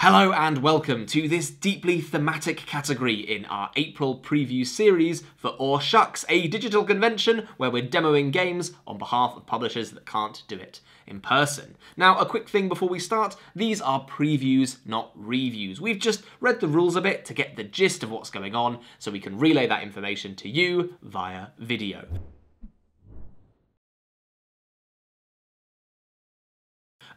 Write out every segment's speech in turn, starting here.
Hello and welcome to this deeply thematic category in our April preview series for AwSHUX, a digital convention where we're demoing games on behalf of publishers that can't do it in person. Now, a quick thing before we start, these are previews, not reviews. We've just read the rules a bit to get the gist of what's going on so we can relay that information to you via video.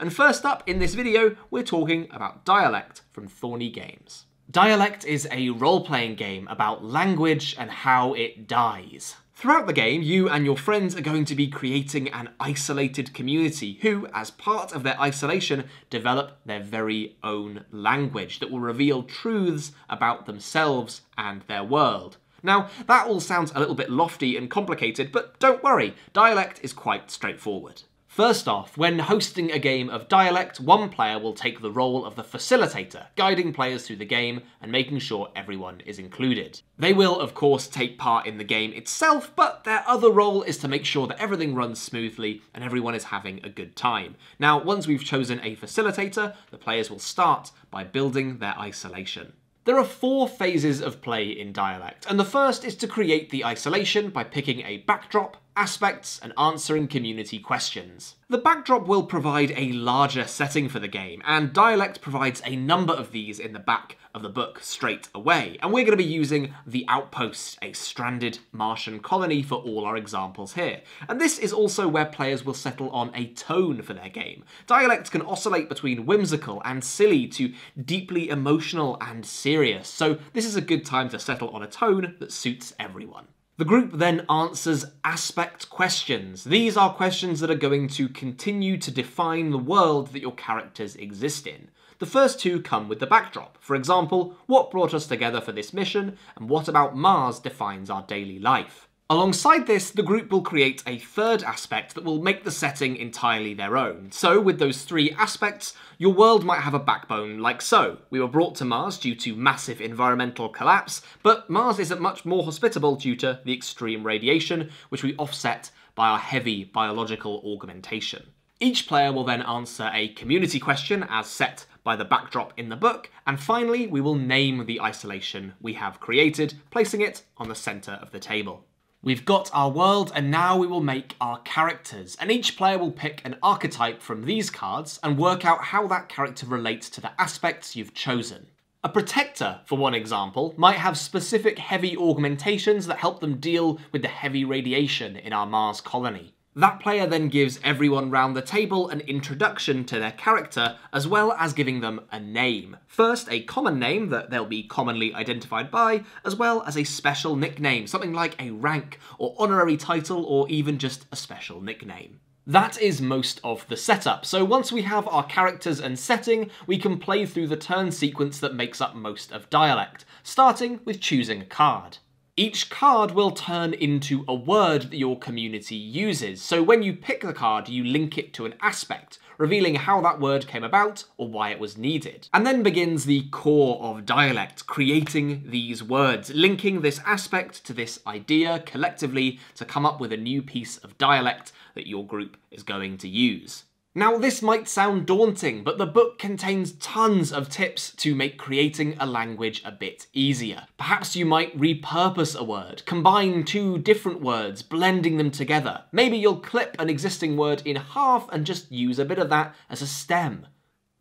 And first up in this video, we're talking about Dialect from Thorny Games. Dialect is a role-playing game about language and how it dies. Throughout the game, you and your friends are going to be creating an isolated community who, as part of their isolation, develop their very own language that will reveal truths about themselves and their world. Now, that all sounds a little bit lofty and complicated, but don't worry, Dialect is quite straightforward. First off, when hosting a game of Dialect, one player will take the role of the facilitator, guiding players through the game and making sure everyone is included. They will, of course, take part in the game itself, but their other role is to make sure that everything runs smoothly and everyone is having a good time. Now, once we've chosen a facilitator, the players will start by building their isolation. There are four phases of play in Dialect, and the first is to create the isolation by picking a backdrop, aspects, and answering community questions. The backdrop will provide a larger setting for the game, and Dialect provides a number of these in the back of the book straight away, and we're going to be using The Outpost, a stranded Martian colony for all our examples here. And this is also where players will settle on a tone for their game. Dialect can oscillate between whimsical and silly to deeply emotional and serious, so this is a good time to settle on a tone that suits everyone. The group then answers aspect questions. These are questions that are going to continue to define the world that your characters exist in. The first two come with the backdrop. For example, what brought us together for this mission, and what about Mars defines our daily life? Alongside this, the group will create a third aspect that will make the setting entirely their own. So, with those three aspects, your world might have a backbone like so. We were brought to Mars due to massive environmental collapse, but Mars isn't much more hospitable due to the extreme radiation, which we offset by our heavy biological augmentation. Each player will then answer a community question as set by the backdrop in the book, and finally we will name the isolation we have created, placing it on the centre of the table. We've got our world and now we will make our characters and each player will pick an archetype from these cards and work out how that character relates to the aspects you've chosen. A protector, for one example, might have specific heavy augmentations that help them deal with the heavy radiation in our Mars colony. That player then gives everyone round the table an introduction to their character, as well as giving them a name. First, a common name that they'll be commonly identified by, as well as a special nickname, something like a rank, or honorary title, or even just a special nickname. That is most of the setup, so once we have our characters and setting, we can play through the turn sequence that makes up most of Dialect, starting with choosing a card. Each card will turn into a word that your community uses, so when you pick the card, you link it to an aspect, revealing how that word came about or why it was needed. And then begins the core of dialect, creating these words, linking this aspect to this idea collectively to come up with a new piece of dialect that your group is going to use. Now, this might sound daunting, but the book contains tons of tips to make creating a language a bit easier. Perhaps you might repurpose a word, combine two different words, blending them together. Maybe you'll clip an existing word in half and just use a bit of that as a stem.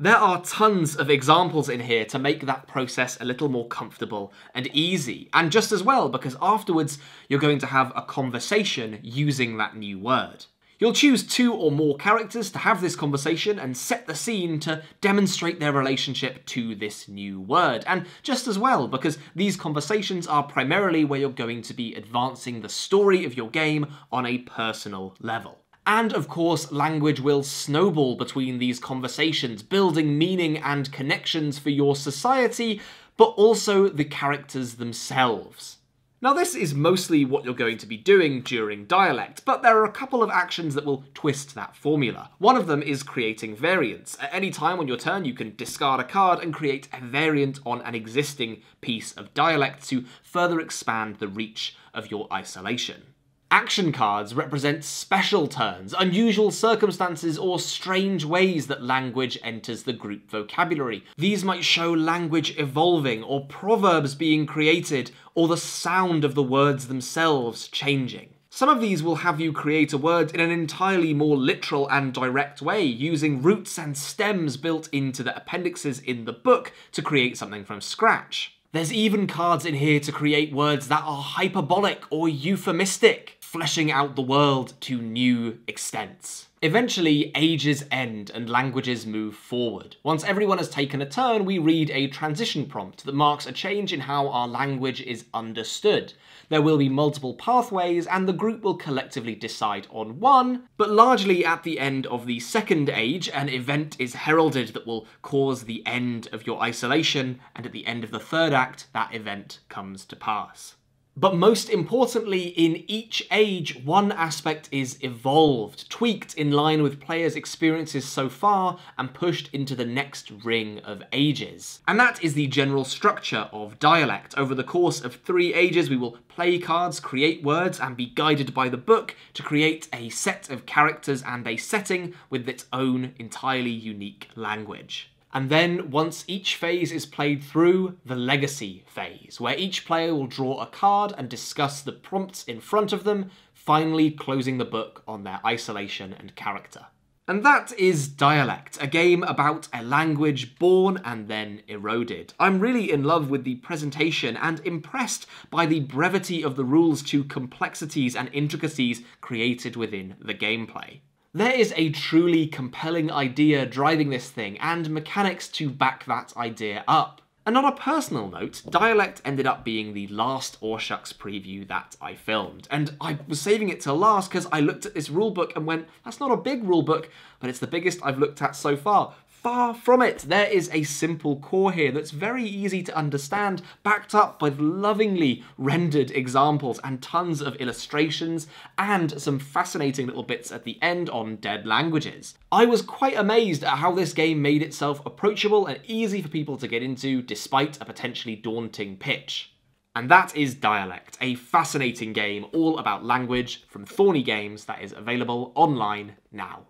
There are tons of examples in here to make that process a little more comfortable and easy, and just as well because afterwards you're going to have a conversation using that new word. You'll choose two or more characters to have this conversation and set the scene to demonstrate their relationship to this new word. And just as well, because these conversations are primarily where you're going to be advancing the story of your game on a personal level. And of course, language will snowball between these conversations, building meaning and connections for your society, but also the characters themselves. Now this is mostly what you're going to be doing during dialect, but there are a couple of actions that will twist that formula. One of them is creating variants. At any time on your turn you can discard a card and create a variant on an existing piece of dialect to further expand the reach of your isolation. Action cards represent special turns, unusual circumstances, or strange ways that language enters the group vocabulary. These might show language evolving, or proverbs being created, or the sound of the words themselves changing. Some of these will have you create a word in an entirely more literal and direct way, using roots and stems built into the appendixes in the book to create something from scratch. There's even cards in here to create words that are hyperbolic or euphemistic, fleshing out the world to new extents. Eventually, ages end and languages move forward. Once everyone has taken a turn, we read a transition prompt that marks a change in how our language is understood. There will be multiple pathways, and the group will collectively decide on one, but largely at the end of the second age, an event is heralded that will cause the end of your isolation, and at the end of the third act, that event comes to pass. But most importantly, in each age, one aspect is evolved, tweaked in line with players' experiences so far, and pushed into the next ring of ages. And that is the general structure of dialect. Over the course of three ages, we will play cards, create words, and be guided by the book to create a set of characters and a setting with its own entirely unique language. And then, once each phase is played through, the legacy phase, where each player will draw a card and discuss the prompts in front of them, finally closing the book on their isolation and character. And that is Dialect, a game about a language born and then eroded. I'm really in love with the presentation and impressed by the brevity of the rules to complexities and intricacies created within the gameplay. There is a truly compelling idea driving this thing, and mechanics to back that idea up. And on a personal note, Dialect ended up being the last AwSHUX preview that I filmed. And I was saving it till last because I looked at this rulebook and went, that's not a big rulebook, but it's the biggest I've looked at so far. Far from it. There is a simple core here that's very easy to understand, backed up by lovingly rendered examples and tons of illustrations, and some fascinating little bits at the end on dead languages. I was quite amazed at how this game made itself approachable and easy for people to get into despite a potentially daunting pitch. And that is Dialect, a fascinating game all about language from Thorny Games that is available online now.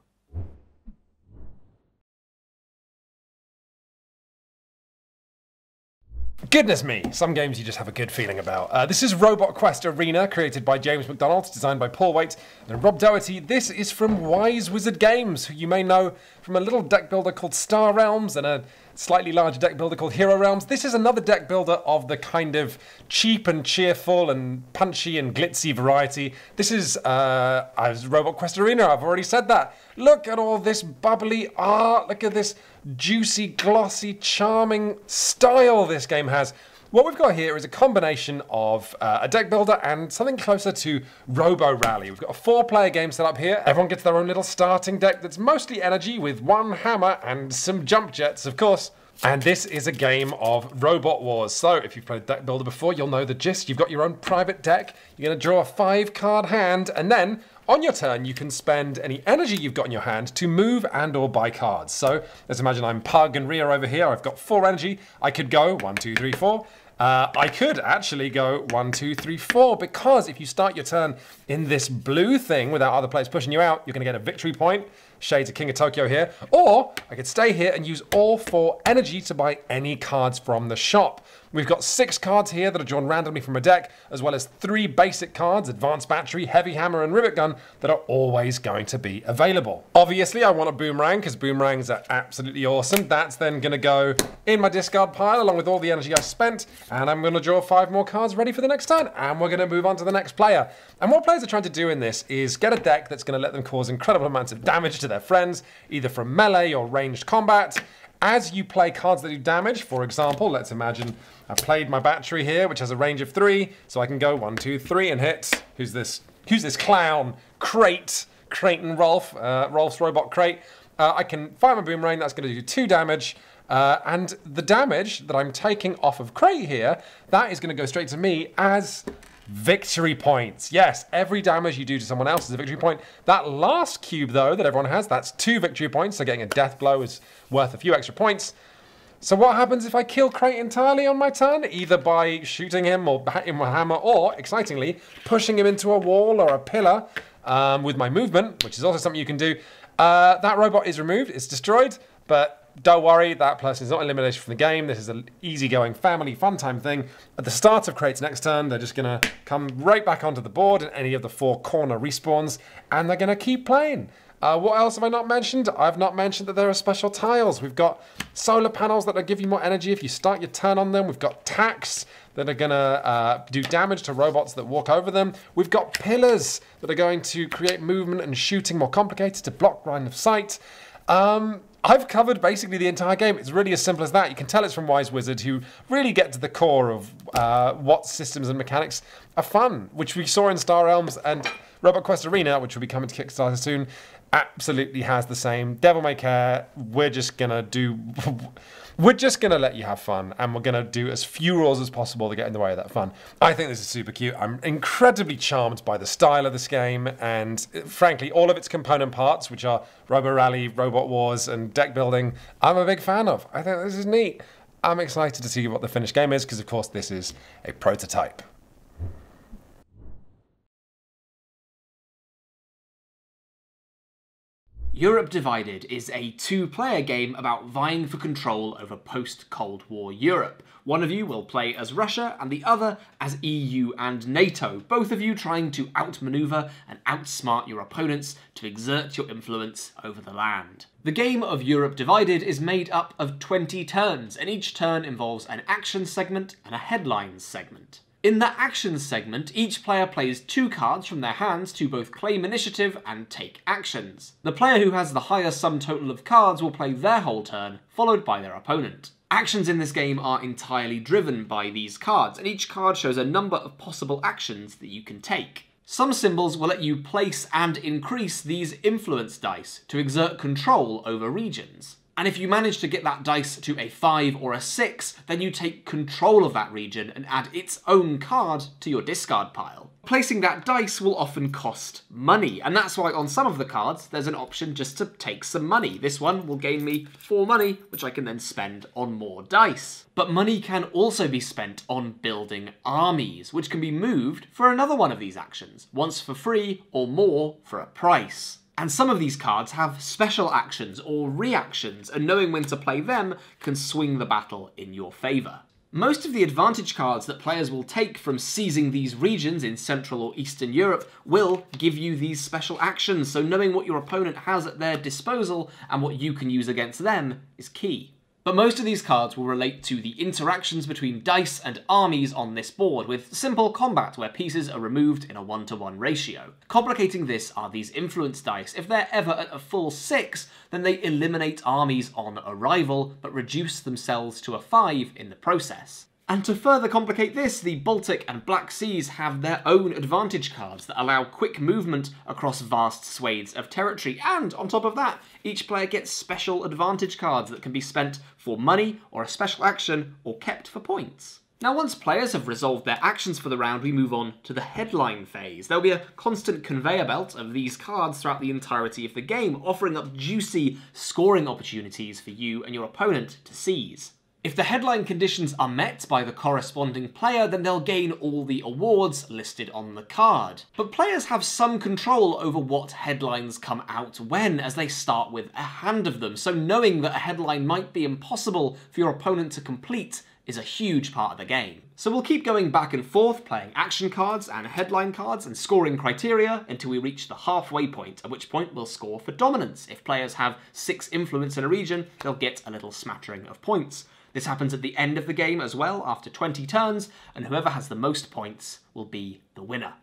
Goodness me, some games you just have a good feeling about. Uh, this is Robot Quest Arena, created by James McDonald, designed by Paul Waite and Rob Doherty. This is from Wise Wizard Games, who you may know from a little deck builder called Star Realms and a slightly larger deck builder called Hero Realms. This is another deck builder of the kind of cheap and cheerful and punchy and glitzy variety. This is uh, as Robot Quest Arena, I've already said that. Look at all this bubbly art, look at this juicy, glossy, charming style this game has. What we've got here is a combination of uh, a deck builder and something closer to Robo Rally. We've got a four player game set up here. Everyone gets their own little starting deck that's mostly energy with one hammer and some jump jets, of course. And this is a game of Robot Wars. So if you've played Deck Builder before, you'll know the gist. You've got your own private deck. You're going to draw a five card hand, and then on your turn, you can spend any energy you've got in your hand to move and or buy cards. So let's imagine I'm Pug and Ria over here. I've got four energy. I could go one, two, three, four. Uh, I could actually go one, two, three, four, because if you start your turn in this blue thing without other players pushing you out, you're going to get a victory point. Shades of King of Tokyo here. Or I could stay here and use all four energy to buy any cards from the shop. We've got six cards here that are drawn randomly from a deck, as well as three basic cards, Advanced Battery, Heavy Hammer, and Rivet Gun, that are always going to be available. Obviously, I want a Boomerang, because Boomerangs are absolutely awesome. That's then going to go in my discard pile, along with all the energy I spent, and I'm going to draw five more cards ready for the next turn, and we're going to move on to the next player. And what players are trying to do in this is get a deck that's going to let them cause incredible amounts of damage to their friends, either from melee or ranged combat, as you play cards that do damage, for example, let's imagine I've played my battery here, which has a range of three, so I can go one, two, three and hit. Who's this? Who's this clown? Crate. Creighton Rolf, uh, Rolf's robot crate. Uh, I can fire my boomerang, that's going to do two damage. Uh, and the damage that I'm taking off of Crate here, that is going to go straight to me as victory points. Yes, every damage you do to someone else is a victory point. That last cube, though, that everyone has, that's two victory points. So getting a death blow is worth a few extra points. So what happens if I kill Crate entirely on my turn? Either by shooting him or hitting with a hammer, or, excitingly, pushing him into a wall or a pillar um, with my movement, which is also something you can do. Uh, that robot is removed, it's destroyed, but don't worry, that person is not eliminated from the game. This is an easygoing family fun time thing. At the start of Crate's next turn, they're just gonna come right back onto the board in any of the four corner respawns, and they're gonna keep playing. Uh, what else have I not mentioned? I've not mentioned that there are special tiles. We've got solar panels that give you more energy if you start your turn on them. We've got tacks that are going to uh, do damage to robots that walk over them. We've got pillars that are going to create movement and shooting more complicated to block line of sight. Um, I've covered basically the entire game. It's really as simple as that. You can tell it's from Wise Wizard, who really get to the core of uh, what systems and mechanics are fun, which we saw in Star Realms and Robot Quest Arena, which will be coming to Kickstarter soon absolutely has the same devil may care we're just gonna do we're just gonna let you have fun and we're gonna do as few rules as possible to get in the way of that fun. I think this is super cute. I'm incredibly charmed by the style of this game and uh, frankly all of its component parts which are robo rally robot wars and deck building i'm a big fan of. I think this is neat. I'm excited to see what the finished game is because of course this is a prototype Europe Divided is a two-player game about vying for control over post-Cold War Europe. One of you will play as Russia and the other as EU and NATO, both of you trying to outmaneuver and outsmart your opponents to exert your influence over the land. The game of Europe Divided is made up of 20 turns, and each turn involves an action segment and a headlines segment. In the actions segment, each player plays two cards from their hands to both claim initiative and take actions. The player who has the higher sum total of cards will play their whole turn, followed by their opponent. Actions in this game are entirely driven by these cards, and each card shows a number of possible actions that you can take. Some symbols will let you place and increase these influence dice to exert control over regions. And if you manage to get that dice to a 5 or a 6, then you take control of that region and add its own card to your discard pile. Placing that dice will often cost money, and that's why on some of the cards there's an option just to take some money. This one will gain me 4 money, which I can then spend on more dice. But money can also be spent on building armies, which can be moved for another one of these actions, once for free or more for a price. And some of these cards have special actions or reactions, and knowing when to play them can swing the battle in your favour. Most of the advantage cards that players will take from seizing these regions in Central or Eastern Europe will give you these special actions, so knowing what your opponent has at their disposal and what you can use against them is key. But most of these cards will relate to the interactions between dice and armies on this board, with simple combat where pieces are removed in a one-to-one ratio. Complicating this are these influence dice. If they're ever at a full 6, then they eliminate armies on arrival, but reduce themselves to a 5 in the process. And to further complicate this, the Baltic and Black Seas have their own advantage cards that allow quick movement across vast swathes of territory. And on top of that, each player gets special advantage cards that can be spent for money or a special action or kept for points. Now once players have resolved their actions for the round, we move on to the headline phase. There'll be a constant conveyor belt of these cards throughout the entirety of the game, offering up juicy scoring opportunities for you and your opponent to seize. If the headline conditions are met by the corresponding player, then they'll gain all the awards listed on the card. But players have some control over what headlines come out when, as they start with a hand of them, so knowing that a headline might be impossible for your opponent to complete is a huge part of the game. So we'll keep going back and forth, playing action cards and headline cards and scoring criteria until we reach the halfway point, at which point we'll score for dominance. If players have six influence in a region, they'll get a little smattering of points. This happens at the end of the game as well, after 20 turns, and whoever has the most points will be the winner.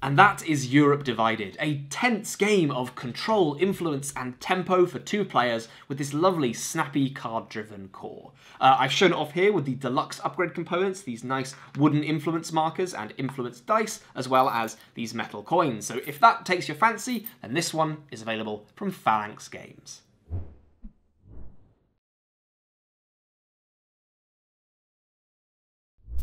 And that is Europe Divided, a tense game of control, influence, and tempo for two players with this lovely, snappy, card-driven core. Uh, I've shown it off here with the deluxe upgrade components, these nice wooden influence markers and influence dice, as well as these metal coins. So if that takes your fancy, then this one is available from Phalanx Games.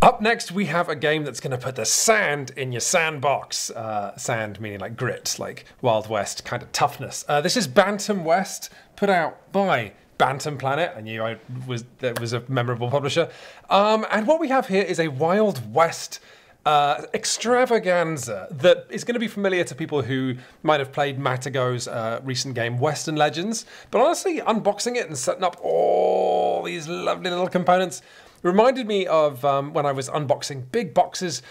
Up next, we have a game that's going to put the sand in your sandbox. Uh, sand meaning like grit, like Wild West kind of toughness. Uh, this is Bantam West, put out by Bantam Planet. I knew I was that was a memorable publisher. Um, and what we have here is a Wild West uh, extravaganza that is going to be familiar to people who might have played Matago's uh, recent game, Western Legends. But honestly, unboxing it and setting up all these lovely little components reminded me of um, when I was unboxing big boxes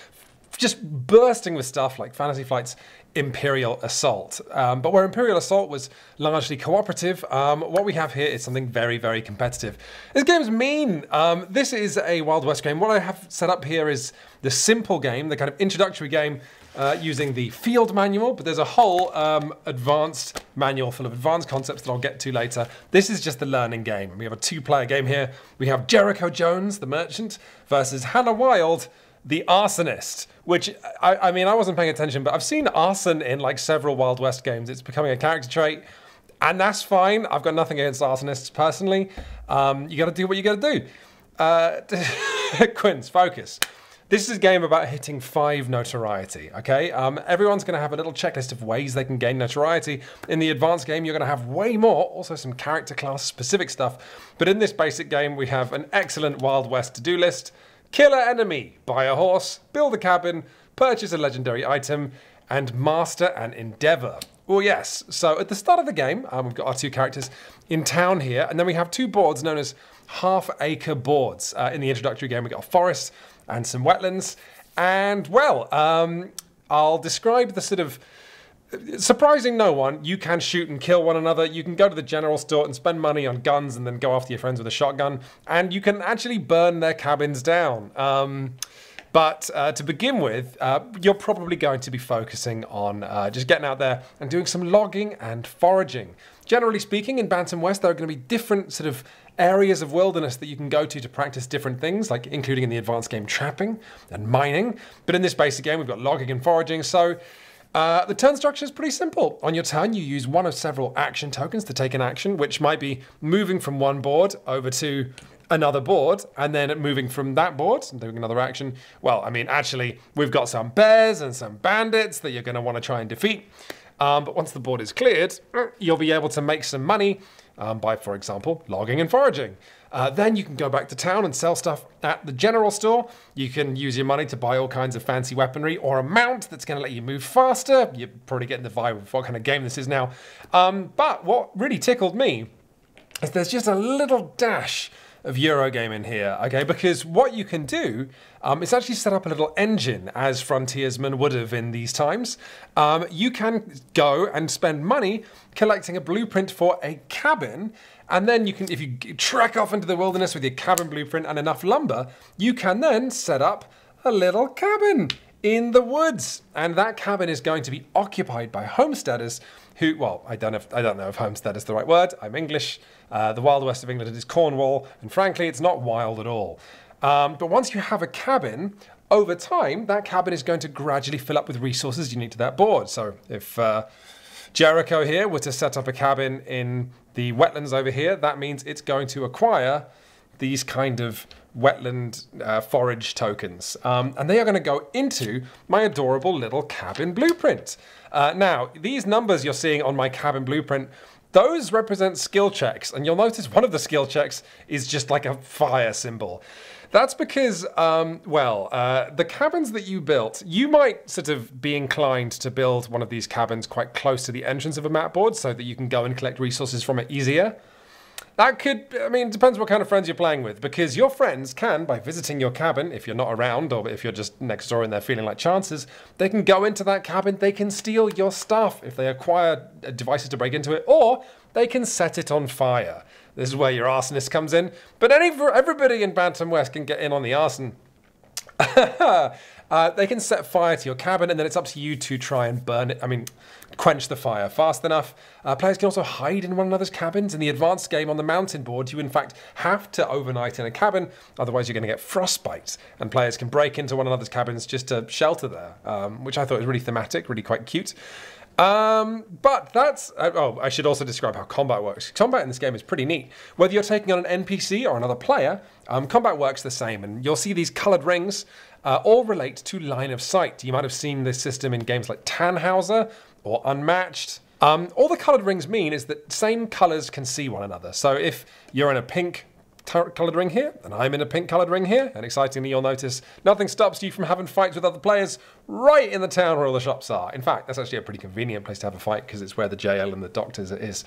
just bursting with stuff like Fantasy Flight's Imperial Assault. Um, but where Imperial Assault was largely cooperative, um, what we have here is something very, very competitive. This game's mean. Um, this is a Wild West game. What I have set up here is the simple game, the kind of introductory game uh, using the field manual, but there's a whole um, advanced manual full of advanced concepts that I'll get to later. This is just the learning game. We have a two-player game here. We have Jericho Jones, the merchant, versus Hannah Wild, the arsonist, which I, I, mean, I wasn't paying attention, but I've seen arson in like several Wild West games. It's becoming a character trait, and that's fine. I've got nothing against arsonists personally. Um, you got to do what you got to do. Uh, Quinns, focus. This is a game about hitting five notoriety, okay? Um, everyone's going to have a little checklist of ways they can gain notoriety. In the advanced game, you're going to have way more, also some character class specific stuff. But in this basic game, we have an excellent Wild West to do list kill an enemy, buy a horse, build a cabin, purchase a legendary item, and master an endeavor. Well, yes. So at the start of the game, um, we've got our two characters in town here, and then we have two boards known as half acre boards. Uh, in the introductory game, we got a forest and some wetlands. And well, um, I'll describe the sort of surprising no one, you can shoot and kill one another. You can go to the general store and spend money on guns and then go after your friends with a shotgun. And you can actually burn their cabins down. Um, but uh, to begin with, uh, you're probably going to be focusing on uh, just getting out there and doing some logging and foraging. Generally speaking, in Bantam West, there are going to be different sort of areas of wilderness that you can go to to practice different things, like including in the advanced game trapping and mining. But in this basic game, we've got logging and foraging. So uh, the turn structure is pretty simple. On your turn, you use one of several action tokens to take an action, which might be moving from one board over to another board and then moving from that board and doing another action. Well, I mean, actually, we've got some bears and some bandits that you're going to want to try and defeat. Um, but once the board is cleared, you'll be able to make some money um, by, for example, logging and foraging. Uh, then you can go back to town and sell stuff at the general store. You can use your money to buy all kinds of fancy weaponry or a mount that's going to let you move faster. You're probably getting the vibe of what kind of game this is now. Um, but what really tickled me is there's just a little dash of Eurogame in here, okay? Because what you can do um, is actually set up a little engine, as frontiersmen would have in these times. Um, you can go and spend money collecting a blueprint for a cabin and then you can, if you trek off into the wilderness with your cabin blueprint and enough lumber, you can then set up a little cabin in the woods. And that cabin is going to be occupied by homesteaders who, well, I don't know if, I don't know if homestead is the right word. I'm English. Uh, the wild west of England is Cornwall, and frankly, it's not wild at all. Um, but once you have a cabin, over time, that cabin is going to gradually fill up with resources unique to that board. So if uh, Jericho here were to set up a cabin in the wetlands over here, that means it's going to acquire these kind of wetland uh, forage tokens. Um, and they are going to go into my adorable little cabin blueprint. Uh, now, these numbers you're seeing on my cabin blueprint, those represent skill checks. And you'll notice one of the skill checks is just like a fire symbol. That's because, um, well, uh, the cabins that you built, you might sort of be inclined to build one of these cabins quite close to the entrance of a map board so that you can go and collect resources from it easier. That could, I mean, depends what kind of friends you're playing with, because your friends can, by visiting your cabin, if you're not around or if you're just next door and they're feeling like chances, they can go into that cabin, they can steal your stuff if they acquire uh, devices to break into it, or they can set it on fire. This is where your arsonist comes in. But any, everybody in Bantam West can get in on the arson. uh, they can set fire to your cabin, and then it's up to you to try and burn it. I mean, quench the fire fast enough. Uh, players can also hide in one another's cabins. In the advanced game on the mountain board, you in fact have to overnight in a cabin, otherwise you're going to get frostbite. And players can break into one another's cabins just to shelter there, um, which I thought was really thematic, really quite cute. Um, but that's, uh, oh, I should also describe how combat works. Combat in this game is pretty neat. Whether you're taking on an NPC or another player, um, combat works the same, and you'll see these colored rings uh, all relate to line of sight. You might have seen this system in games like Tannhauser or Unmatched. Um, all the coloured rings mean is that same colours can see one another. So if you're in a pink coloured ring here, and I'm in a pink coloured ring here, and excitingly you'll notice nothing stops you from having fights with other players right in the town where all the shops are. In fact, that's actually a pretty convenient place to have a fight because it's where the jail and the doctors is.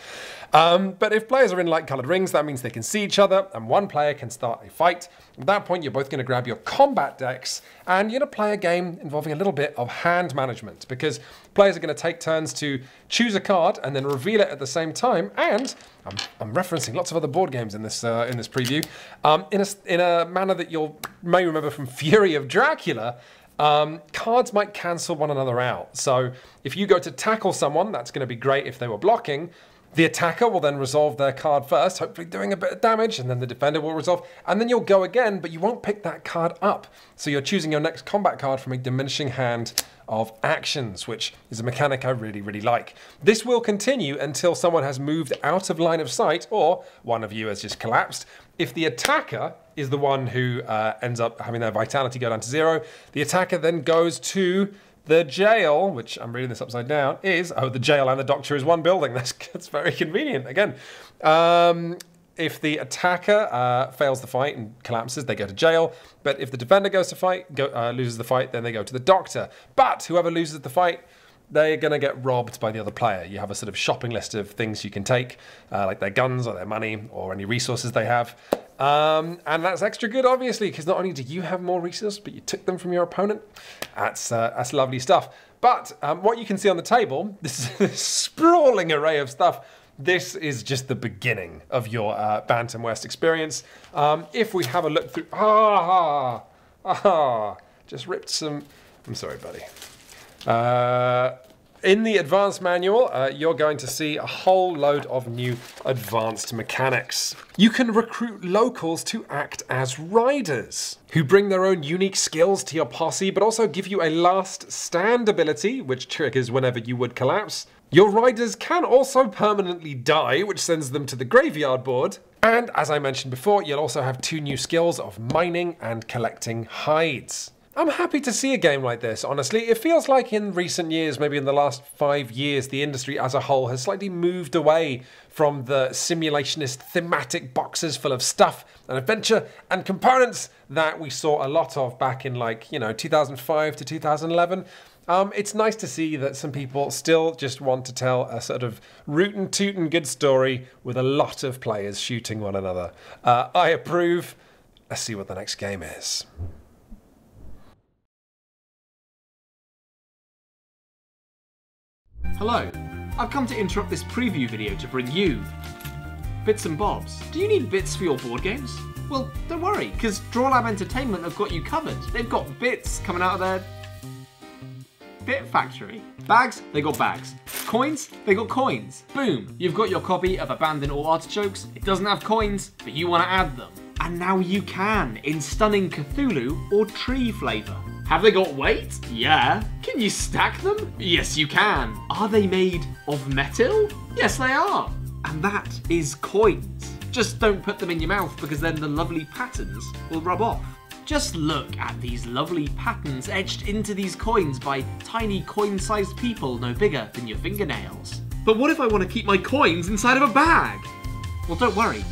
Um, but if players are in light coloured rings, that means they can see each other, and one player can start a fight. At that point, you're both going to grab your combat decks, and you're going to play a game involving a little bit of hand management because players are going to take turns to choose a card and then reveal it at the same time. And I'm, I'm referencing lots of other board games in this uh, in this preview, um, in a in a manner that you may remember from Fury of Dracula. Um, cards might cancel one another out. So if you go to tackle someone, that's going to be great if they were blocking. The attacker will then resolve their card first, hopefully doing a bit of damage, and then the defender will resolve, and then you'll go again, but you won't pick that card up. So you're choosing your next combat card from a diminishing hand of actions, which is a mechanic I really, really like. This will continue until someone has moved out of line of sight or one of you has just collapsed. If the attacker is the one who uh, ends up having their vitality go down to zero, the attacker then goes to the jail, which I'm reading this upside down, is oh, the jail and the doctor is one building. That's, that's very convenient. Again, um, if the attacker uh, fails the fight and collapses, they go to jail. But if the defender goes to fight, go, uh, loses the fight, then they go to the doctor. But whoever loses the fight, they're going to get robbed by the other player. You have a sort of shopping list of things you can take, uh, like their guns or their money or any resources they have. Um, and that's extra good, obviously, because not only do you have more resources, but you took them from your opponent. That's, uh, that's lovely stuff. But um, what you can see on the table, this, sprawling array of stuff, this is just the beginning of your uh, Bantam West experience. Um, if we have a look through, ah, ah, ah, just ripped some, I'm sorry, buddy. Uh, in the advanced manual, uh, you're going to see a whole load of new advanced mechanics. You can recruit locals to act as riders, who bring their own unique skills to your posse, but also give you a last stand ability, which triggers whenever you would collapse. Your riders can also permanently die, which sends them to the graveyard board. And as I mentioned before, you'll also have two new skills of mining and collecting hides. I'm happy to see a game like this, honestly. It feels like in recent years, maybe in the last five years, the industry as a whole has slightly moved away from the simulationist thematic boxes full of stuff and adventure and components that we saw a lot of back in like, you know, 2005 to 2011. Um, it's nice to see that some people still just want to tell a sort of rootin' tootin' good story with a lot of players shooting one another. Uh, I approve. Let's see what the next game is. Hello, I've come to interrupt this preview video to bring you bits and bobs. Do you need bits for your board games? Well, don't worry, because Drawlab Entertainment have got you covered. They've got bits coming out of their bit factory. Bags, they got bags. Coins, they got coins. Boom, you've got your copy of Abandon All Artichokes. It doesn't have coins, but you want to add them. And now you can, in stunning Cthulhu or tree flavour. Have they got weight? Yeah. Can you stack them? Yes, you can. Are they made of metal? Yes, they are. And that is coins. Just don't put them in your mouth because then the lovely patterns will rub off. Just look at these lovely patterns etched into these coins by tiny coin-sized people no bigger than your fingernails. But what if I want to keep my coins inside of a bag? Well, don't worry.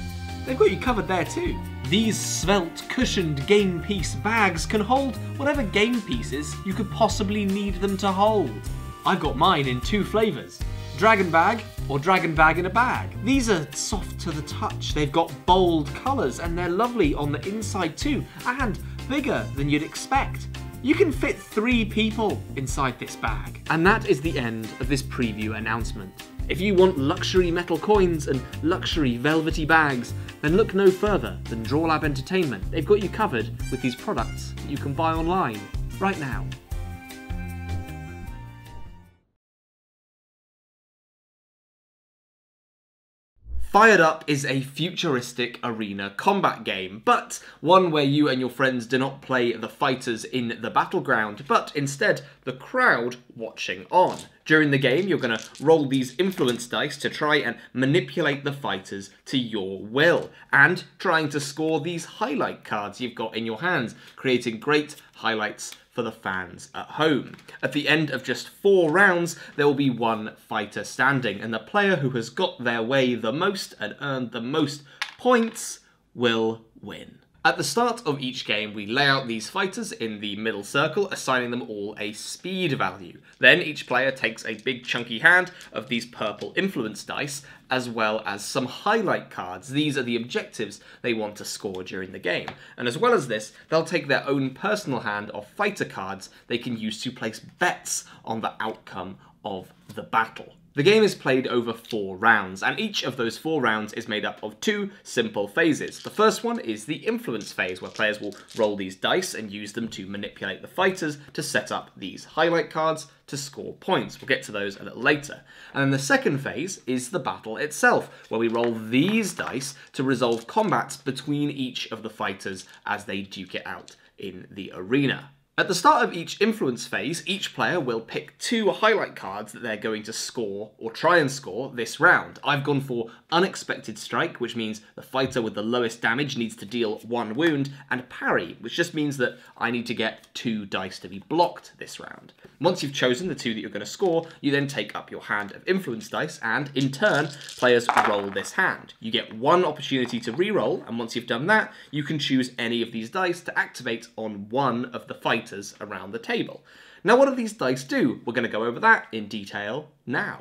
They've got you covered there too. These svelte, cushioned game piece bags can hold whatever game pieces you could possibly need them to hold. I've got mine in two flavours, Dragon Bag or Dragon Bag in a Bag. These are soft to the touch, they've got bold colours and they're lovely on the inside too, and bigger than you'd expect. You can fit three people inside this bag. And that is the end of this preview announcement. If you want luxury metal coins and luxury velvety bags, then look no further than Drawlab Entertainment. They've got you covered with these products that you can buy online right now. Fired Up is a futuristic arena combat game, but one where you and your friends do not play the fighters in the battleground, but instead the crowd watching on. During the game, you're going to roll these influence dice to try and manipulate the fighters to your will, and trying to score these highlight cards you've got in your hands, creating great highlights for the fans at home. At the end of just four rounds, there will be one fighter standing, and the player who has got their way the most and earned the most points will win. At the start of each game, we lay out these fighters in the middle circle, assigning them all a speed value. Then each player takes a big chunky hand of these purple influence dice, as well as some highlight cards. These are the objectives they want to score during the game. And as well as this, they'll take their own personal hand of fighter cards they can use to place bets on the outcome of the battle. The game is played over four rounds, and each of those four rounds is made up of two simple phases. The first one is the influence phase, where players will roll these dice and use them to manipulate the fighters to set up these highlight cards to score points. We'll get to those a little later. And then the second phase is the battle itself, where we roll these dice to resolve combats between each of the fighters as they duke it out in the arena. At the start of each influence phase, each player will pick two highlight cards that they're going to score or try and score this round. I've gone for Unexpected Strike, which means the fighter with the lowest damage needs to deal one wound, and Parry, which just means that I need to get two dice to be blocked this round. Once you've chosen the two that you're going to score, you then take up your hand of influence dice, and in turn, players roll this hand. You get one opportunity to re-roll, and once you've done that, you can choose any of these dice to activate on one of the fighters fighters around the table. Now what do these dice do? We're going to go over that in detail now.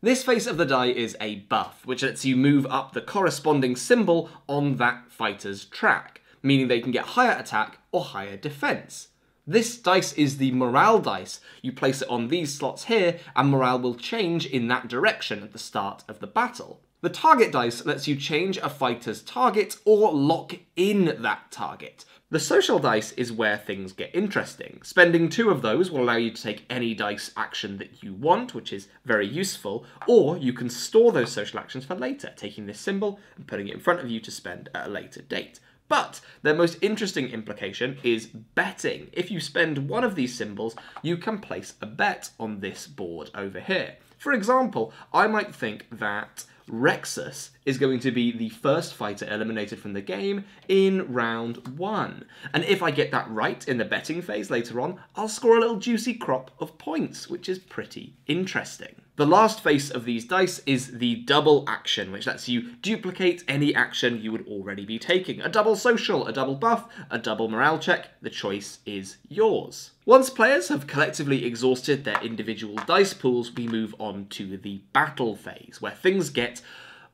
This face of the die is a buff, which lets you move up the corresponding symbol on that fighter's track, meaning they can get higher attack or higher defense. This dice is the morale dice. You place it on these slots here, and morale will change in that direction at the start of the battle. The target dice lets you change a fighter's target or lock in that target. The social dice is where things get interesting. Spending two of those will allow you to take any dice action that you want, which is very useful, or you can store those social actions for later, taking this symbol and putting it in front of you to spend at a later date. But their most interesting implication is betting. If you spend one of these symbols, you can place a bet on this board over here. For example, I might think that Rexus is going to be the first fighter eliminated from the game in round one. And if I get that right in the betting phase later on, I'll score a little juicy crop of points, which is pretty interesting. The last face of these dice is the double action, which lets you duplicate any action you would already be taking. A double social, a double buff, a double morale check, the choice is yours. Once players have collectively exhausted their individual dice pools, we move on to the battle phase, where things get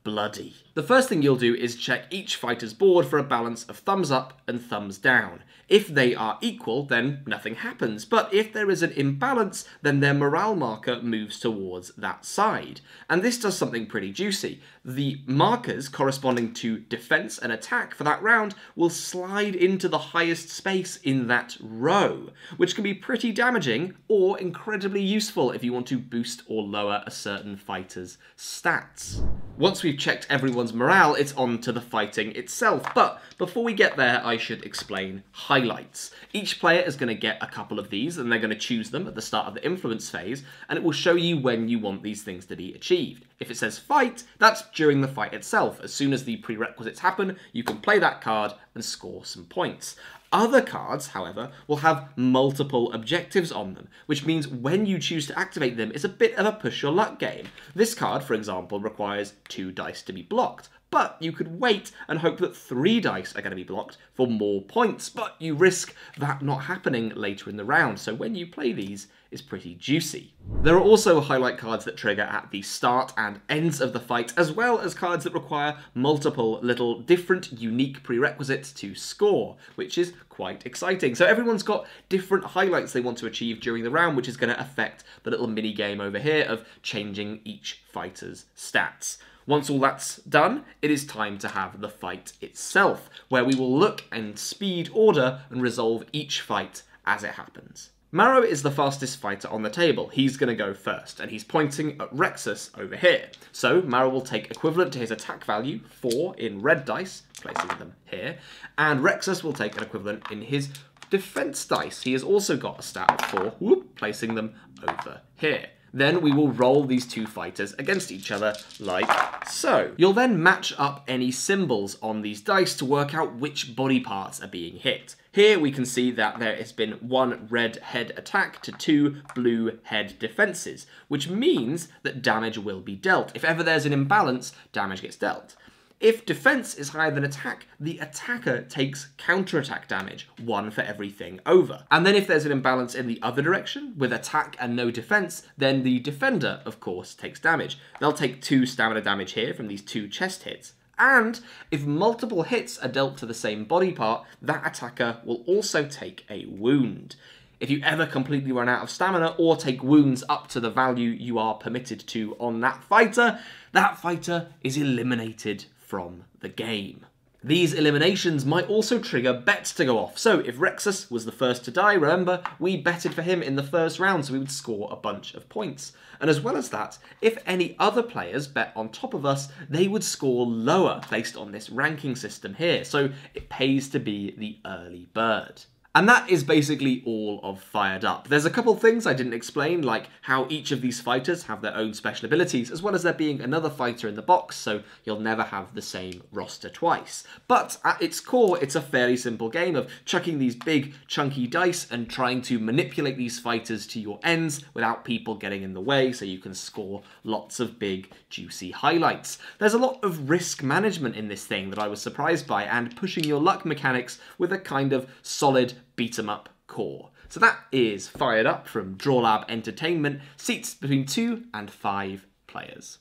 bloody. The first thing you'll do is check each fighter's board for a balance of thumbs up and thumbs down. If they are equal, then nothing happens, but if there is an imbalance, then their morale marker moves towards that side. And this does something pretty juicy. The markers corresponding to defense and attack for that round will slide into the highest space in that row, which can be pretty damaging or incredibly useful if you want to boost or lower a certain fighter's stats. Once we've checked everyone's morale, it's on to the fighting itself. But before we get there, I should explain highlights. Each player is going to get a couple of these, and they're going to choose them at the start of the influence phase, and it will show you when you want these things to be achieved. If it says fight, that's during the fight itself. As soon as the prerequisites happen, you can play that card and score some points. Other cards, however, will have multiple objectives on them, which means when you choose to activate them, it's a bit of a push your luck game. This card, for example, requires two dice to be blocked, but you could wait and hope that three dice are going to be blocked for more points, but you risk that not happening later in the round, so when you play these, is pretty juicy. There are also highlight cards that trigger at the start and ends of the fight, as well as cards that require multiple little different unique prerequisites to score, which is quite exciting. So everyone's got different highlights they want to achieve during the round, which is going to affect the little mini game over here of changing each fighter's stats. Once all that's done, it is time to have the fight itself, where we will look in speed order and resolve each fight as it happens. Maro is the fastest fighter on the table. He's going to go first, and he's pointing at Rexus over here. So Maro will take equivalent to his attack value, 4 in red dice, placing them here, and Rexus will take an equivalent in his defense dice. He has also got a stat of 4, whoop, placing them over here. Then we will roll these two fighters against each other like so. You'll then match up any symbols on these dice to work out which body parts are being hit. Here we can see that there has been one red head attack to two blue head defenses, which means that damage will be dealt. If ever there's an imbalance, damage gets dealt. If defense is higher than attack, the attacker takes counterattack damage, one for everything over. And then if there's an imbalance in the other direction, with attack and no defense, then the defender, of course, takes damage. They'll take two stamina damage here from these two chest hits. And if multiple hits are dealt to the same body part, that attacker will also take a wound. If you ever completely run out of stamina or take wounds up to the value you are permitted to on that fighter, that fighter is eliminated from the game. These eliminations might also trigger bets to go off. So if Rexus was the first to die, remember, we betted for him in the first round so we would score a bunch of points. And as well as that, if any other players bet on top of us, they would score lower based on this ranking system here. So it pays to be the early bird. And that is basically all of Fired Up. There's a couple things I didn't explain, like how each of these fighters have their own special abilities, as well as there being another fighter in the box, so you'll never have the same roster twice. But at its core, it's a fairly simple game of chucking these big, chunky dice and trying to manipulate these fighters to your ends without people getting in the way, so you can score lots of big, juicy highlights. There's a lot of risk management in this thing that I was surprised by, and pushing your luck mechanics with a kind of solid beat 'em up core. So that is fired up from Drawlab Entertainment, seats between two and five players.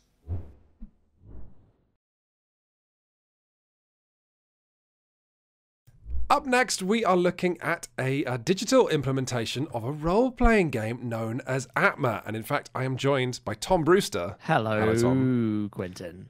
Up next, we are looking at a, a digital implementation of a role playing game known as Atma. And in fact, I am joined by Tom Brewster. Hello, Hello, Tom. Quintin.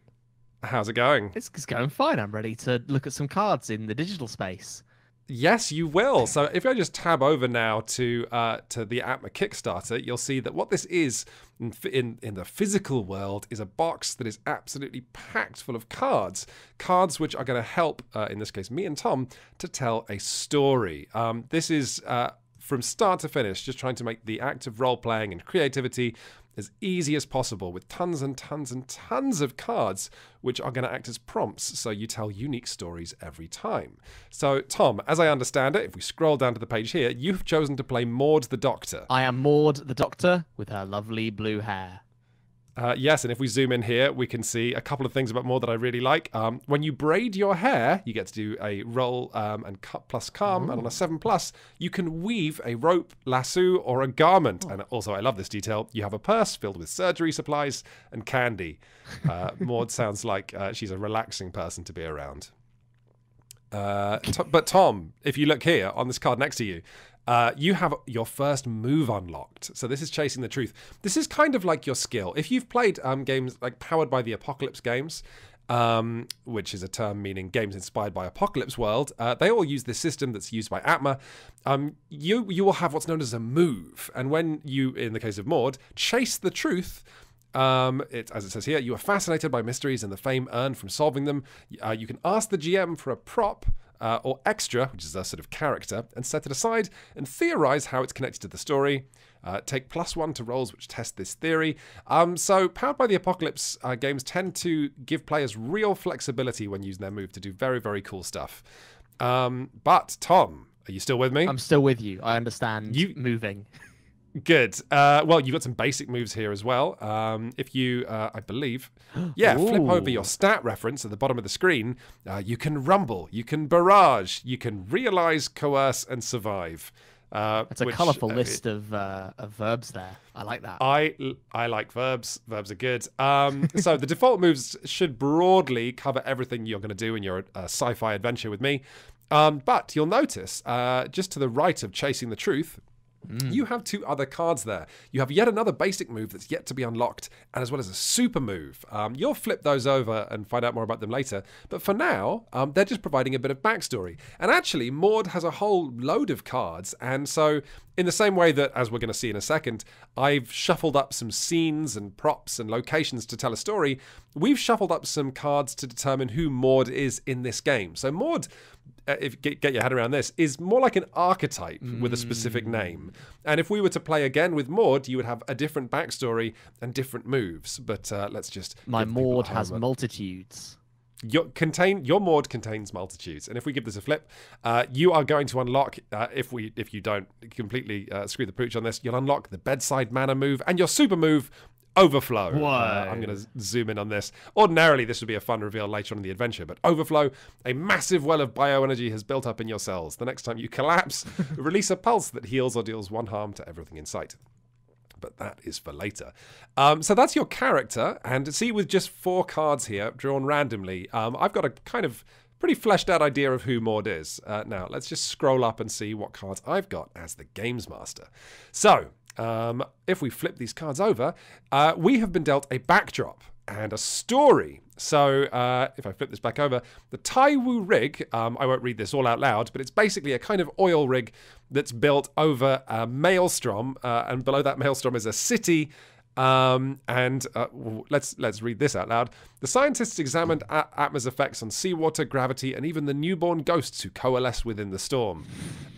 How's it going? It's, it's going fine. I'm ready to look at some cards in the digital space. Yes, you will. So if I just tab over now to uh, to the Atma Kickstarter, you'll see that what this is in, in, in the physical world is a box that is absolutely packed full of cards. Cards which are going to help, uh, in this case, me and Tom, to tell a story. Um, this is. Uh, from start to finish, just trying to make the act of role playing and creativity as easy as possible with tons and tons and tons of cards which are going to act as prompts so you tell unique stories every time. So, Tom, as I understand it, if we scroll down to the page here, you've chosen to play Maud the Doctor. I am Maud the Doctor with her lovely blue hair. Uh, yes, and if we zoom in here, we can see a couple of things about Maud that I really like. Um, when you braid your hair, you get to do a roll um, and cut plus calm, Ooh. and on a seven plus, you can weave a rope, lasso, or a garment. Oh. And also, I love this detail. You have a purse filled with surgery supplies and candy. Uh, Maud sounds like uh, she's a relaxing person to be around. Uh, but Tom, if you look here on this card next to you, uh, you have your first move unlocked. So this is chasing the truth. This is kind of like your skill. If you've played um, games like powered by the apocalypse games, um, which is a term meaning games inspired by Apocalypse World. Uh, they all use this system that's used by Atma. Um, you you will have what's known as a move, and when you, in the case of Maud, chase the truth. Um, it, as it says here, you are fascinated by mysteries and the fame earned from solving them. Uh, you can ask the GM for a prop uh, or extra, which is a sort of character, and set it aside and theorize how it's connected to the story. Uh, take plus one to rolls which test this theory. Um, so, Powered by the Apocalypse uh, games tend to give players real flexibility when using their move to do very, very cool stuff. Um, but, Tom, are you still with me? I'm still with you. I understand you moving. Good. Uh, well, you've got some basic moves here as well. Um, if you, uh, I believe, yeah, Ooh. flip over your stat reference at the bottom of the screen, uh, you can rumble, you can barrage, you can realize, coerce, and survive. Uh, it's a which, colourful uh, list of, uh, of verbs there. I like that. I I like verbs. Verbs are good. Um, so the default moves should broadly cover everything you're going to do in your uh, sci-fi adventure with me. Um, but you'll notice, uh, just to the right of chasing the truth, Mm. You have two other cards there. You have yet another basic move that's yet to be unlocked, and as well as a super move. Um, you'll flip those over and find out more about them later. But for now, um, they're just providing a bit of backstory. And actually, Maud has a whole load of cards, and so in the same way that, as we're going to see in a second, I've shuffled up some scenes and props and locations to tell a story, we've shuffled up some cards to determine who Maud is in this game. So Maud if get, get your head around this, is more like an archetype with a specific name. And if we were to play again with Maud, you would have a different backstory and different moves. But uh, let's just My Maud has multitudes. your contain your Maud contains multitudes, and if we give this a flip, uh, you are going to unlock. Uh, if we if you don't completely uh, screw the pooch on this, you'll unlock the bedside manner move and your super move. Overflow. Uh, I'm going to zoom in on this. Ordinarily, this would be a fun reveal later on in the adventure, but Overflow, a massive well of bioenergy has built up in your cells. The next time you collapse, release a pulse that heals or deals one harm to everything in sight but that is for later. Um, so that's your character, and see with just four cards here drawn randomly, um, I've got a kind of pretty fleshed out idea of who Maud is. Uh, now let's just scroll up and see what cards I've got as the games master. So um, if we flip these cards over, uh, we have been dealt a backdrop and a story. So uh, if I flip this back over, the Taiwu rig, um, I won't read this all out loud, but it's basically a kind of oil rig that's built over a maelstrom, uh, and below that maelstrom is a city. Um, and uh, let's let's read this out loud. The scientists examined Atma's effects on seawater, gravity, and even the newborn ghosts who coalesce within the storm.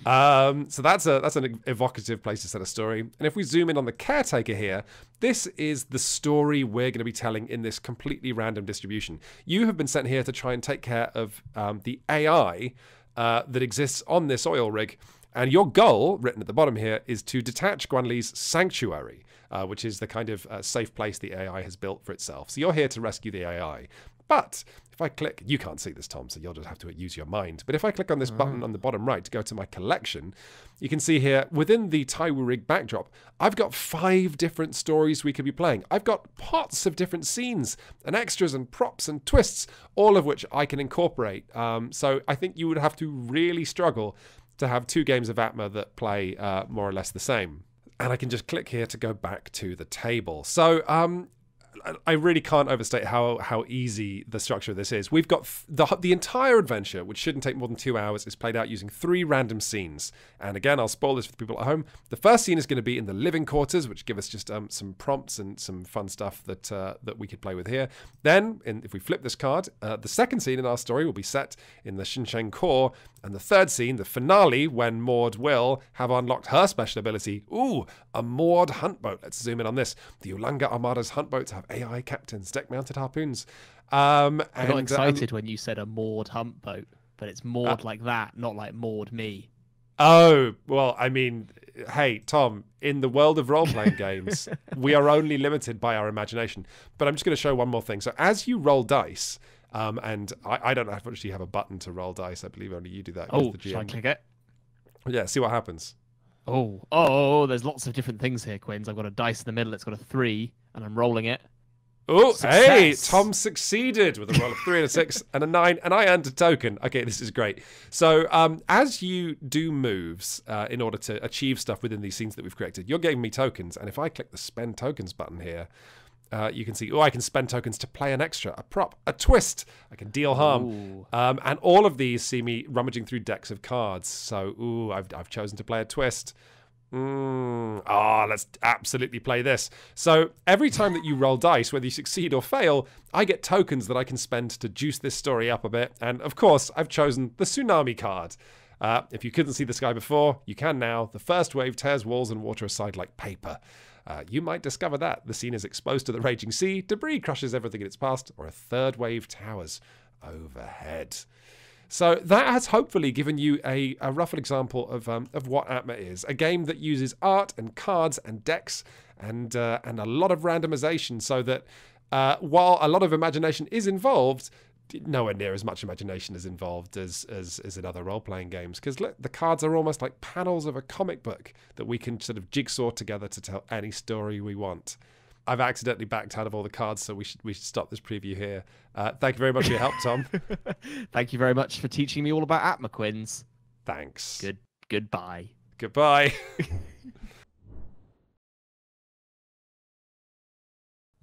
Um, so that's a that's an evocative place to set a story. And if we zoom in on the caretaker here, this is the story we're going to be telling in this completely random distribution. You have been sent here to try and take care of um, the AI uh, that exists on this oil rig. And your goal, written at the bottom here, is to detach Guanli's sanctuary, uh, which is the kind of uh, safe place the AI has built for itself. So you're here to rescue the AI. But if I click, you can't see this, Tom, so you'll just have to use your mind. But if I click on this button on the bottom right to go to my collection, you can see here within the Taiwu Rig backdrop, I've got five different stories we could be playing. I've got pots of different scenes and extras and props and twists, all of which I can incorporate. Um, so I think you would have to really struggle to have two games of Atma that play uh, more or less the same. And I can just click here to go back to the table. So um, I really can't overstate how how easy the structure of this is. We've got th- the the entire adventure, which shouldn't take more than two hours, is played out using three random scenes. And again, I'll spoil this for the people at home. The first scene is going to be in the living quarters, which give us just um, some prompts and some fun stuff that uh, that we could play with here. Then, in, if we flip this card, uh, the second scene in our story will be set in the Shinsheng core, and the third scene, the finale, when Maud will have unlocked her special ability. Ooh, a Maud hunt boat. Let's zoom in on this. The Ulanga Armada's hunt boats have AI captains, deck-mounted harpoons. Um, I got uh, excited when you said a Maud hunt boat, but it's Maud like that, not like Maud me. Oh, well, I mean, hey, Tom, in the world of role playing games, we are only limited by our imagination. But I'm just going to show one more thing. So, as you roll dice, um, and I, I don't actually have a button to roll dice, I believe only you do that. Oh, the should I click it? Yeah, see what happens. Oh, oh, there's lots of different things here, Quinns. I've got a dice in the middle. It's got a three, and I'm rolling it. Oh, hey, Tom succeeded with a roll of three and a six and a nine, and I earned a token. Okay, this is great. So, um, as you do moves uh, in order to achieve stuff within these scenes that we've created, you're giving me tokens. And if I click the spend tokens button here, uh, you can see, oh, I can spend tokens to play an extra, a prop, a twist. I can deal harm. Um, and all of these see me rummaging through decks of cards. So, ooh, I've, I've chosen to play a twist. Mm, ah, let's absolutely play this. So every time that you roll dice, whether you succeed or fail, I get tokens that I can spend to juice this story up a bit. And of course, I've chosen the tsunami card. Uh, if you couldn't see the sky before, you can now. The first wave tears walls and water aside like paper. Uh, you might discover that the scene is exposed to the raging sea, debris crushes everything in its path, or a third wave towers overhead. So that has hopefully given you a, a rough example of um, of what Atma is. A game that uses art and cards and decks and uh, and a lot of randomization, so that uh, while a lot of imagination is involved, nowhere near as much imagination is involved as as, as in other role playing games. Because the cards are almost like panels of a comic book that we can sort of jigsaw together to tell any story we want. I've accidentally backed out of all the cards, so we should we should stop this preview here. Uh, thank you very much for your help, Tom. Thank you very much for teaching me all about Atma, Quinns. Thanks. Good. Goodbye. Goodbye.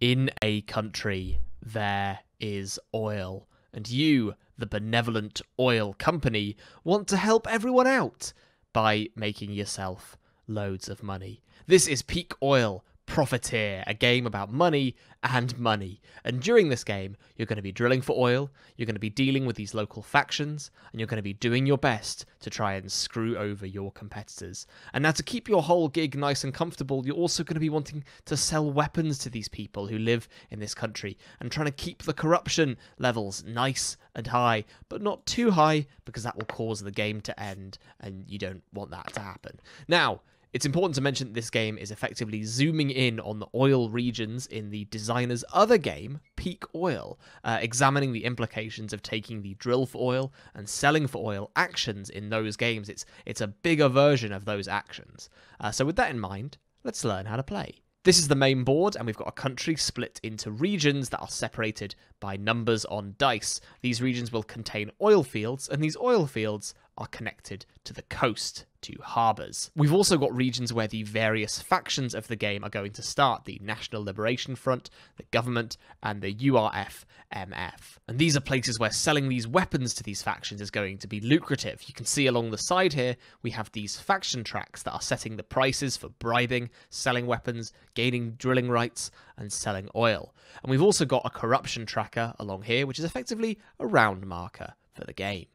In a country, there is oil, and you, the benevolent oil company, want to help everyone out by making yourself loads of money. This is peak oil, Profiteer, a game about money and money. And during this game, you're going to be drilling for oil, you're going to be dealing with these local factions, and you're going to be doing your best to try and screw over your competitors. And now, to keep your whole gig nice and comfortable, you're also going to be wanting to sell weapons to these people who live in this country and trying to keep the corruption levels nice and high, but not too high because that will cause the game to end, and you don't want that to happen. Now, it's important to mention that this game is effectively zooming in on the oil regions in the designer's other game, Peak Oil, uh, examining the implications of taking the drill for oil and selling for oil actions in those games. It's it's a bigger version of those actions. Uh, so with that in mind, let's learn how to play. This is the main board, and we've got a country split into regions that are separated by numbers on dice. These regions will contain oil fields, and these oil fields are connected to the coast, to harbours. We've also got regions where the various factions of the game are going to start the National Liberation Front, the government, and the URF MF. And these are places where selling these weapons to these factions is going to be lucrative. You can see along the side here, we have these faction tracks that are setting the prices for bribing, selling weapons, gaining drilling rights, and selling oil. And we've also got a corruption tracker along here, which is effectively a round marker for the game.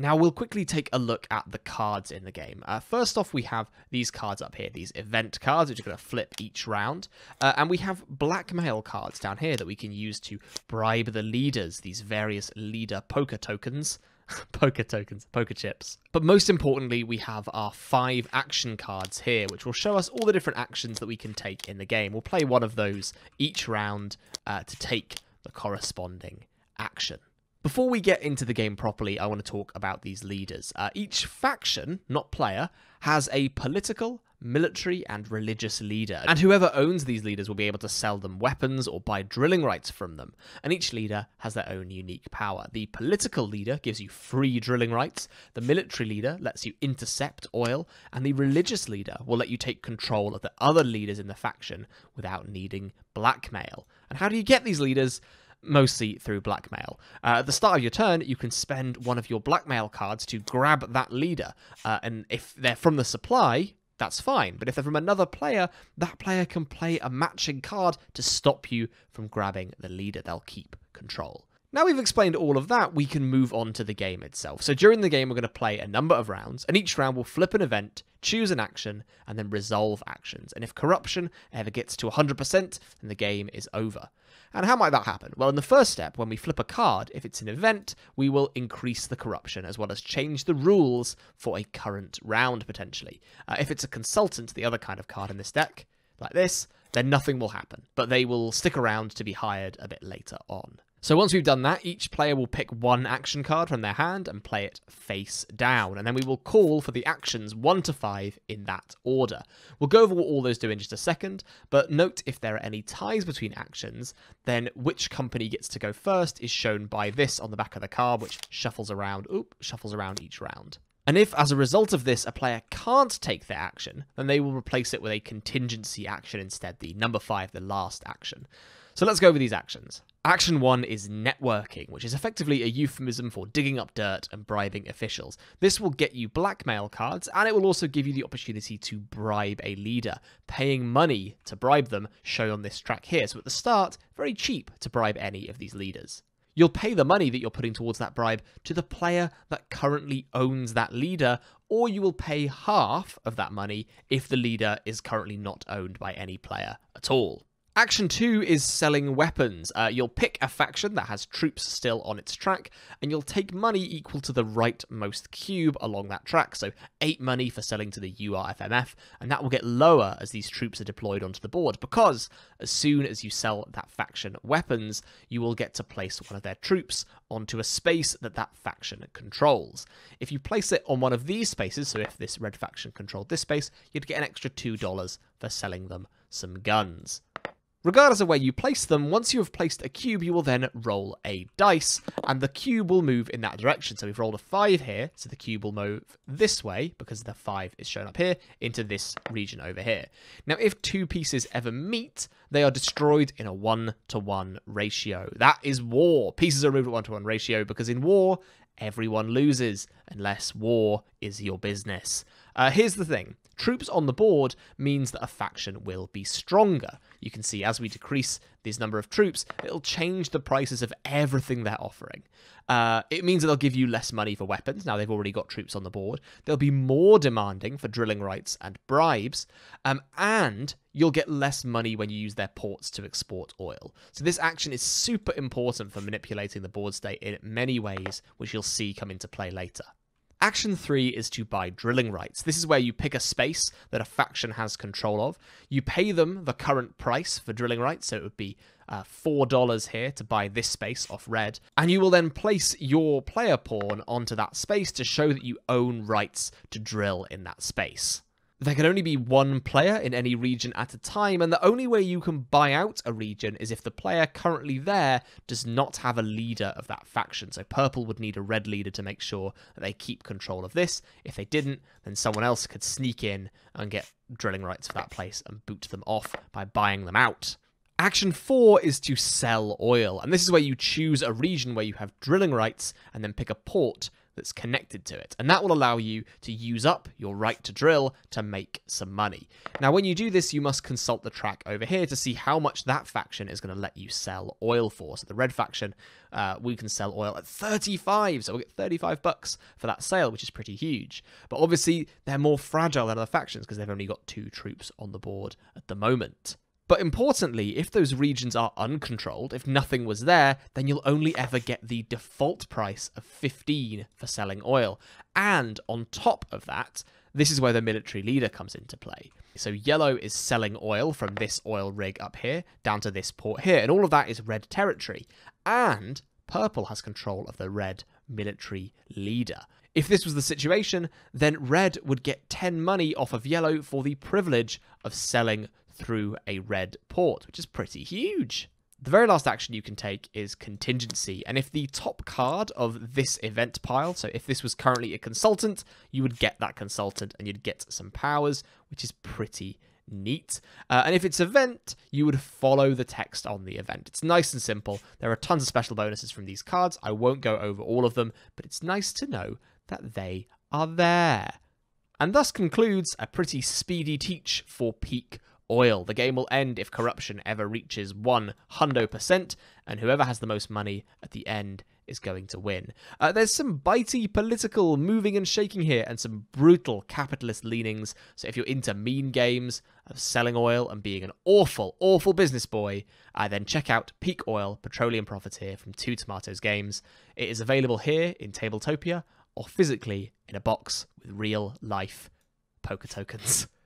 Now, we'll quickly take a look at the cards in the game. Uh, first off, we have these cards up here, these event cards, which are going to flip each round. Uh, and we have blackmail cards down here that we can use to bribe the leaders, these various leader poker tokens. poker tokens, poker chips. But most importantly, we have our five action cards here, which will show us all the different actions that we can take in the game. We'll play one of those each round uh, to take the corresponding action. Before we get into the game properly, I want to talk about these leaders. Uh, each faction, not player, has a political, military, and religious leader. And whoever owns these leaders will be able to sell them weapons or buy drilling rights from them. And each leader has their own unique power. The political leader gives you free drilling rights, the military leader lets you intercept oil, and the religious leader will let you take control of the other leaders in the faction without needing blackmail. And how do you get these leaders? Mostly through blackmail. Uh, at the start of your turn, you can spend one of your blackmail cards to grab that leader, uh, and if they're from the supply, that's fine. But if they're from another player, that player can play a matching card to stop you from grabbing the leader. They'll keep control. Now we've explained all of that, we can move on to the game itself. So during the game, we're going to play a number of rounds, and each round will flip an event, choose an action, and then resolve actions. And if corruption ever gets to 100%, then the game is over. And how might that happen? Well, in the first step, when we flip a card, if it's an event, we will increase the corruption as well as change the rules for a current round, potentially. Uh, if it's a consultant, the other kind of card in this deck, like this, then nothing will happen, but they will stick around to be hired a bit later on. So once we've done that, each player will pick one action card from their hand and play it face down, and then we will call for the actions 1 to 5 in that order. We'll go over what all those do in just a second, but note if there are any ties between actions, then which company gets to go first is shown by this on the back of the card, which shuffles around, oop, shuffles around each round. And if, as a result of this, a player can't take their action, then they will replace it with a contingency action instead, the number 5, the last action. So let's go over these actions. Action 1 is networking, which is effectively a euphemism for digging up dirt and bribing officials. This will get you blackmail cards, and it will also give you the opportunity to bribe a leader. Paying money to bribe them, shown on this track here. So at the start, very cheap to bribe any of these leaders. You'll pay the money that you're putting towards that bribe to the player that currently owns that leader, or you will pay half of that money if the leader is currently not owned by any player at all. Action 2 is selling weapons. Uh, you'll pick a faction that has troops still on its track, and you'll take money equal to the rightmost cube along that track. So 8 money for selling to the URFMF, and that will get lower as these troops are deployed onto the board, because as soon as you sell that faction weapons, you will get to place one of their troops onto a space that that faction controls. If you place it on one of these spaces, so if this red faction controlled this space, you'd get an extra $2 for selling them some guns. Regardless of where you place them, once you have placed a cube, you will then roll a dice, and the cube will move in that direction. So we've rolled a 5 here, so the cube will move this way, because the 5 is shown up here, into this region over here. Now, if two pieces ever meet, they are destroyed in a 1 to 1 ratio. That is war. Pieces are moved at 1 to 1 ratio, because in war, everyone loses, unless war is your business. Uh, here's the thing. Troops on the board means that a faction will be stronger. You can see as we decrease this number of troops, it'll change the prices of everything they're offering. Uh, it means that they'll give you less money for weapons. Now they've already got troops on the board. They'll be more demanding for drilling rights and bribes. Um, and you'll get less money when you use their ports to export oil. So this action is super important for manipulating the board state in many ways, which you'll see come into play later. Action 3 is to buy drilling rights. This is where you pick a space that a faction has control of. You pay them the current price for drilling rights, so it would be uh, $4 here to buy this space off red. And you will then place your player pawn onto that space to show that you own rights to drill in that space there can only be one player in any region at a time, and the only way you can buy out a region is if the player currently there does not have a leader of that faction. So purple would need a red leader to make sure that they keep control of this. If they didn't, then someone else could sneak in and get drilling rights for that place and boot them off by buying them out. Action 4 is to sell oil, and this is where you choose a region where you have drilling rights and then pick a port that's connected to it. And that will allow you to use up your right to drill to make some money. Now, when you do this, you must consult the track over here to see how much that faction is going to let you sell oil for. So the red faction, uh, we can sell oil at 35, so we'll get 35 bucks for that sale, which is pretty huge. But obviously, they're more fragile than other factions because they've only got two troops on the board at the moment. But importantly, if those regions are uncontrolled, if nothing was there, then you'll only ever get the default price of 15 for selling oil. And on top of that, this is where the military leader comes into play. So yellow is selling oil from this oil rig up here down to this port here, and all of that is red territory. And purple has control of the red military leader. If this was the situation, then red would get 10 money off of yellow for the privilege of selling through a red port, which is pretty huge. The very last action you can take is contingency, and if the top card of this event pile, so if this was currently a consultant, you would get that consultant and you'd get some powers, which is pretty neat. Uh, and if it's event, you would follow the text on the event. It's nice and simple. There are tons of special bonuses from these cards. I won't go over all of them, but it's nice to know that they are there. And thus concludes a pretty speedy teach for Peak oil. The game will end if corruption ever reaches 100%, and whoever has the most money at the end is going to win. Uh, there's some bitey political moving and shaking here, and some brutal capitalist leanings. So if you're into mean games of selling oil and being an awful, awful business boy, uh, then check out Peak Oil Petroleum Profiteer from Two Tomatoes Games. It is available here in Tabletopia or physically in a box with real life poker tokens.